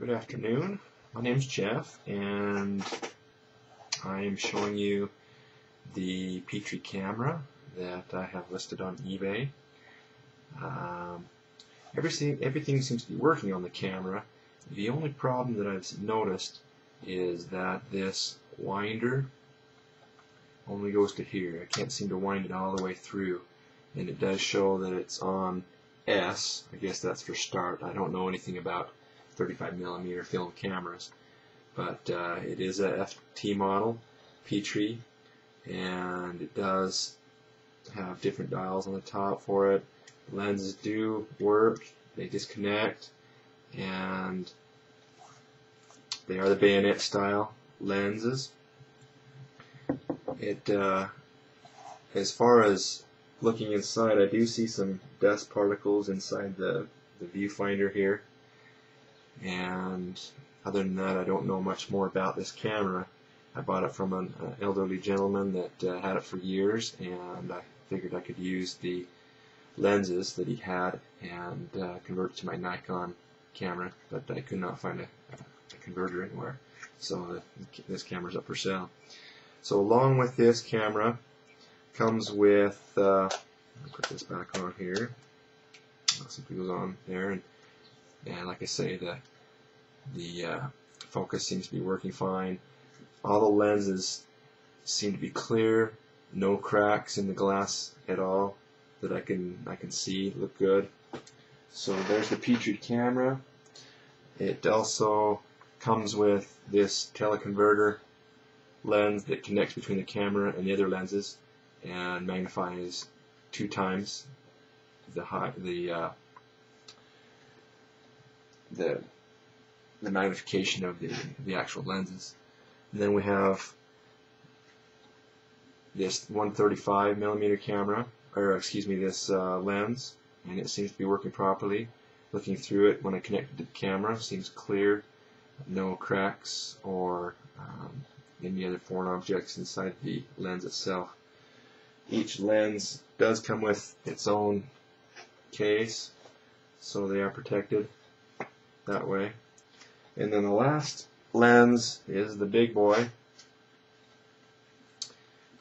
Good afternoon. My name's Jeff, and I am showing you the Petri camera that I have listed on eBay. Um, everything, everything seems to be working on the camera. The only problem that I've noticed is that this winder only goes to here. I can't seem to wind it all the way through. And it does show that it's on S. I guess that's for start. I don't know anything about 35 millimeter film cameras. But uh, it is a FT model, Petri, and it does have different dials on the top for it. Lenses do work, they disconnect, and they are the bayonet style lenses. It, uh, as far as looking inside, I do see some dust particles inside the, the viewfinder here and other than that I don't know much more about this camera. I bought it from an uh, elderly gentleman that uh, had it for years and I figured I could use the lenses that he had and uh, convert it to my Nikon camera but I could not find a, a converter anywhere so this camera's up for sale. So along with this camera comes with uh, put this back on here simply goes on there and and like I say the the uh, focus seems to be working fine. All the lenses seem to be clear. No cracks in the glass at all that I can I can see look good. So there's the Petri camera. It also comes with this teleconverter lens that connects between the camera and the other lenses and magnifies two times the high the uh, the the magnification of the the actual lenses. And then we have this 135 millimeter camera, or excuse me, this uh, lens, and it seems to be working properly. Looking through it when I connected to the camera, seems clear, no cracks or um, any other foreign objects inside the lens itself. Each lens does come with its own case, so they are protected that way. And then the last lens is the big boy.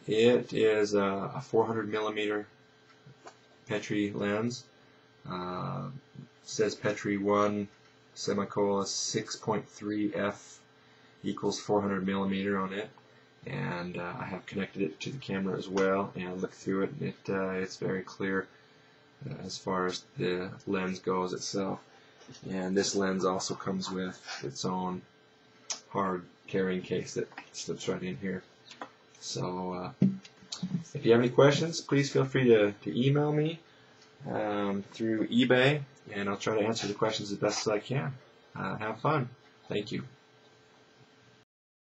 It is a, a 400 millimeter Petri lens. Uh, says Petri 1 semicolon 6.3 f equals 400 millimeter on it and uh, I have connected it to the camera as well and looked through it and it, uh, it's very clear uh, as far as the lens goes itself. And this lens also comes with its own hard carrying case that slips right in here. So uh, if you have any questions, please feel free to, to email me um, through eBay, and I'll try to answer the questions as best as I can. Uh, have fun. Thank you.